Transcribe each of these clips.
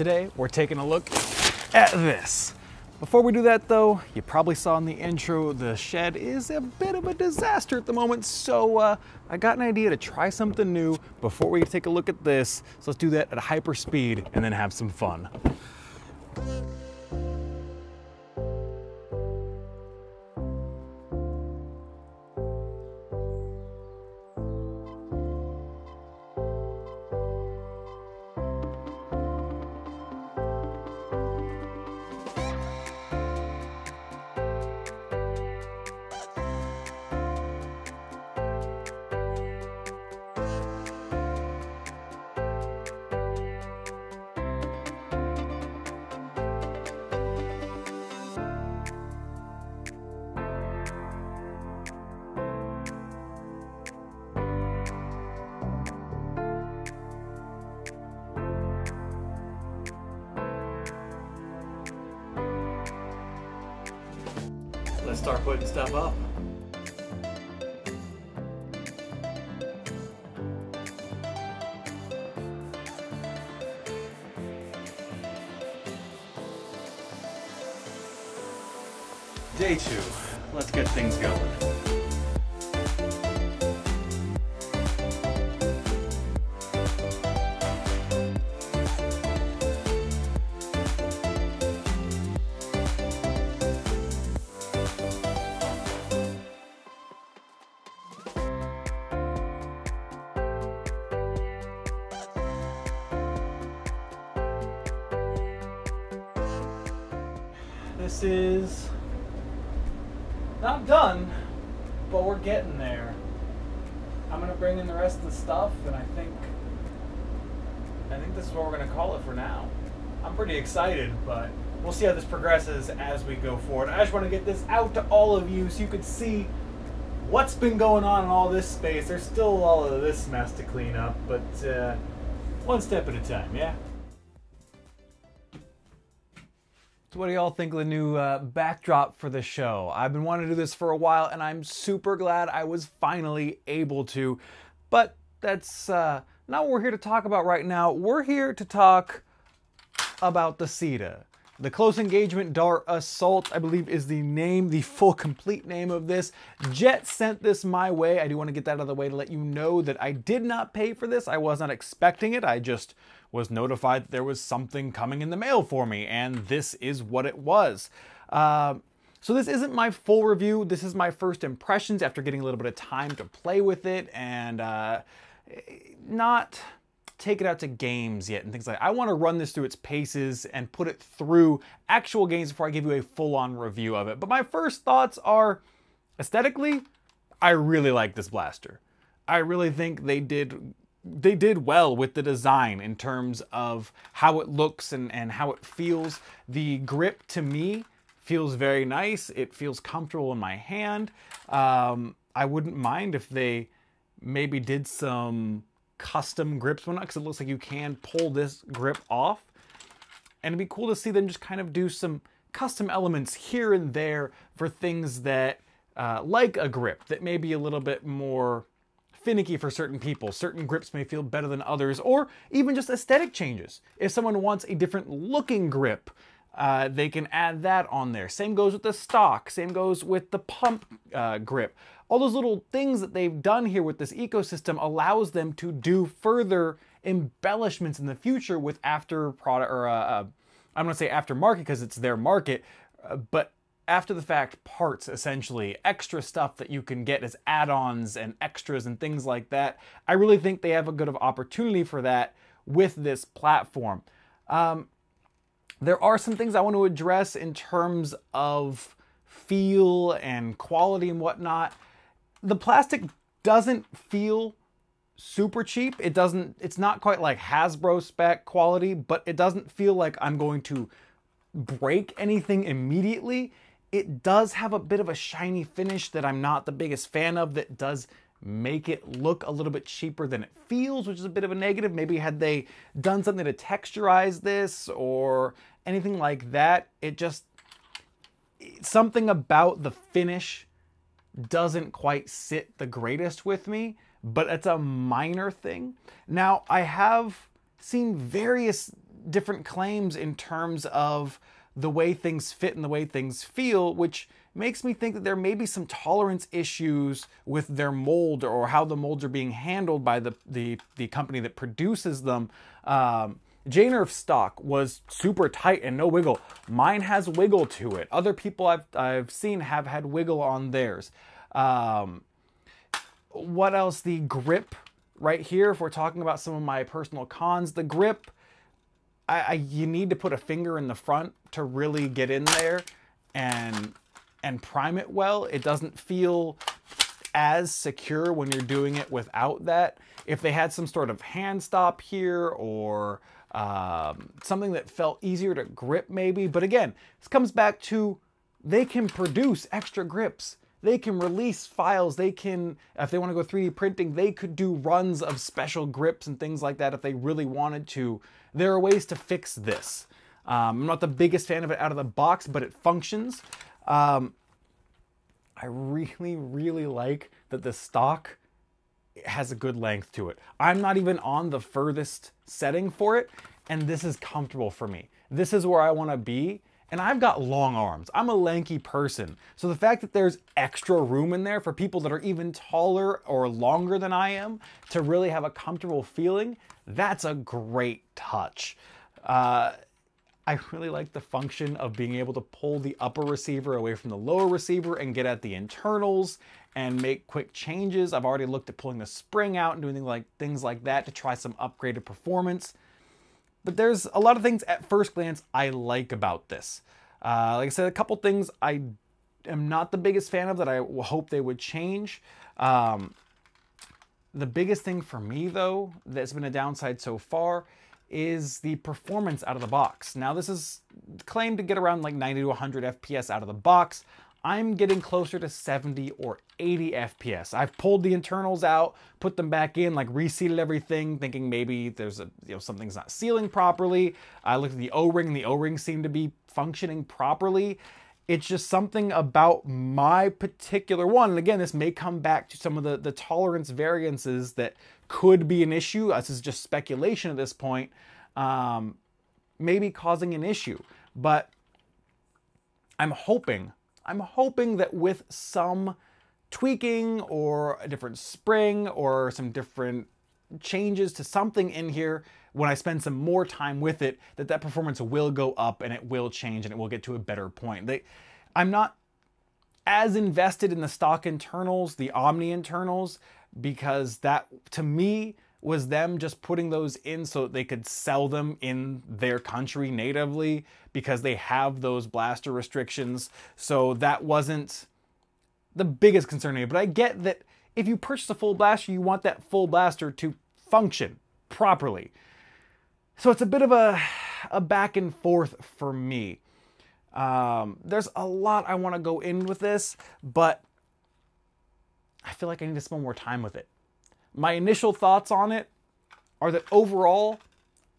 Today, we're taking a look at this. Before we do that though, you probably saw in the intro, the shed is a bit of a disaster at the moment, so uh, I got an idea to try something new before we take a look at this. So let's do that at a hyper speed and then have some fun. Let's start putting stuff up. Day two. Let's get things going. This is not done, but we're getting there. I'm gonna bring in the rest of the stuff, and I think I think this is what we're gonna call it for now. I'm pretty excited, but we'll see how this progresses as we go forward. I just want to get this out to all of you so you could see what's been going on in all this space. There's still all of this mess to clean up, but uh, one step at a time, yeah. So what do y'all think of the new uh, backdrop for the show? I've been wanting to do this for a while, and I'm super glad I was finally able to. But that's uh, not what we're here to talk about right now. We're here to talk about the CEDA. The Close Engagement Dart Assault, I believe, is the name, the full complete name of this. Jet sent this my way. I do want to get that out of the way to let you know that I did not pay for this. I was not expecting it. I just was notified that there was something coming in the mail for me, and this is what it was. Uh, so this isn't my full review. This is my first impressions after getting a little bit of time to play with it and uh, not take it out to games yet and things like that. I want to run this through its paces and put it through actual games before I give you a full-on review of it. But my first thoughts are aesthetically, I really like this blaster. I really think they did they did well with the design in terms of how it looks and, and how it feels. The grip to me feels very nice. It feels comfortable in my hand. Um, I wouldn't mind if they maybe did some custom grips one because it looks like you can pull this grip off. And it'd be cool to see them just kind of do some custom elements here and there for things that, uh, like a grip, that may be a little bit more finicky for certain people. Certain grips may feel better than others, or even just aesthetic changes. If someone wants a different looking grip, uh, they can add that on there. Same goes with the stock, same goes with the pump uh, grip. All those little things that they've done here with this ecosystem allows them to do further embellishments in the future with after product or uh, uh I'm going to say aftermarket because it's their market, uh, but after the fact parts essentially, extra stuff that you can get as add-ons and extras and things like that. I really think they have a good of opportunity for that with this platform. Um, there are some things I want to address in terms of feel and quality and whatnot. The plastic doesn't feel super cheap. It doesn't, it's not quite like Hasbro spec quality, but it doesn't feel like I'm going to break anything immediately. It does have a bit of a shiny finish that I'm not the biggest fan of that does make it look a little bit cheaper than it feels, which is a bit of a negative. Maybe had they done something to texturize this or anything like that, it just something about the finish doesn't quite sit the greatest with me, but it's a minor thing. Now, I have seen various different claims in terms of the way things fit and the way things feel, which makes me think that there may be some tolerance issues with their mold or how the molds are being handled by the the, the company that produces them. Um, J-Nerf stock was super tight and no wiggle. Mine has wiggle to it. Other people I've I've seen have had wiggle on theirs. Um, what else? The grip right here. If we're talking about some of my personal cons, the grip. I, I you need to put a finger in the front to really get in there and and prime it well. It doesn't feel as secure when you're doing it without that. If they had some sort of hand stop here or um, something that felt easier to grip, maybe. But again, this comes back to they can produce extra grips. They can release files. They can, if they want to go 3D printing, they could do runs of special grips and things like that if they really wanted to. There are ways to fix this. Um, I'm not the biggest fan of it out of the box, but it functions. Um, I really, really like that the stock has a good length to it. I'm not even on the furthest setting for it, and this is comfortable for me. This is where I want to be, and I've got long arms. I'm a lanky person. So the fact that there's extra room in there for people that are even taller or longer than I am to really have a comfortable feeling, that's a great touch. Uh, I really like the function of being able to pull the upper receiver away from the lower receiver and get at the internals and make quick changes. I've already looked at pulling the spring out and doing like, things like that to try some upgraded performance. But there's a lot of things at first glance I like about this. Uh, like I said, a couple things I am not the biggest fan of that I hope they would change. Um, the biggest thing for me, though, that's been a downside so far is the performance out of the box. Now, this is claimed to get around like 90 to 100 FPS out of the box. I'm getting closer to 70 or 80 FPS. I've pulled the internals out, put them back in, like reseated everything, thinking maybe there's a you know something's not sealing properly. I looked at the O-ring, and the O-ring seemed to be functioning properly. It's just something about my particular one. And again, this may come back to some of the, the tolerance variances that could be an issue. This is just speculation at this point. Um, maybe causing an issue. But I'm hoping, I'm hoping that with some tweaking or a different spring or some different changes to something in here when I spend some more time with it that that performance will go up and it will change and it will get to a better point. They, I'm not as invested in the stock internals, the Omni internals, because that to me was them just putting those in so they could sell them in their country natively because they have those blaster restrictions. So that wasn't the biggest concern me. But I get that if you purchase a full blaster, you want that full blaster to function properly. So it's a bit of a, a back and forth for me. Um, there's a lot I want to go in with this, but I feel like I need to spend more time with it. My initial thoughts on it are that overall,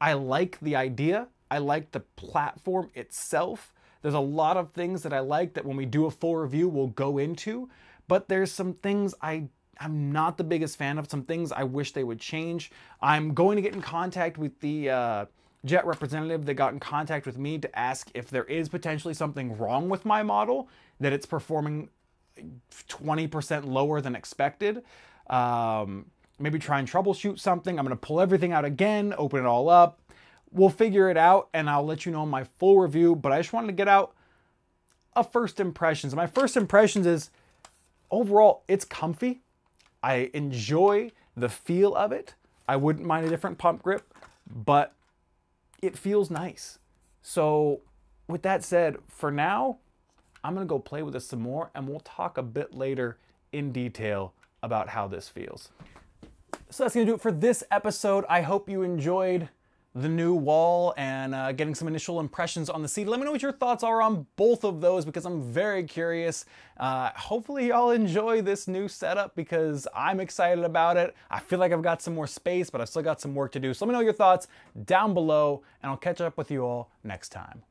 I like the idea. I like the platform itself. There's a lot of things that I like that when we do a full review, we'll go into. But there's some things I I'm not the biggest fan of. Some things I wish they would change. I'm going to get in contact with the uh, Jet representative that got in contact with me to ask if there is potentially something wrong with my model, that it's performing 20% lower than expected. Um, maybe try and troubleshoot something. I'm going to pull everything out again, open it all up. We'll figure it out and I'll let you know my full review. But I just wanted to get out a first impressions. My first impressions is overall, it's comfy. I enjoy the feel of it. I wouldn't mind a different pump grip, but it feels nice. So, with that said, for now, I'm gonna go play with this some more and we'll talk a bit later in detail about how this feels. So that's gonna do it for this episode. I hope you enjoyed the new wall and uh, getting some initial impressions on the CEDA. Let me know what your thoughts are on both of those because I'm very curious. Uh, hopefully, y'all enjoy this new setup because I'm excited about it. I feel like I've got some more space, but I've still got some work to do. So let me know your thoughts down below, and I'll catch up with you all next time.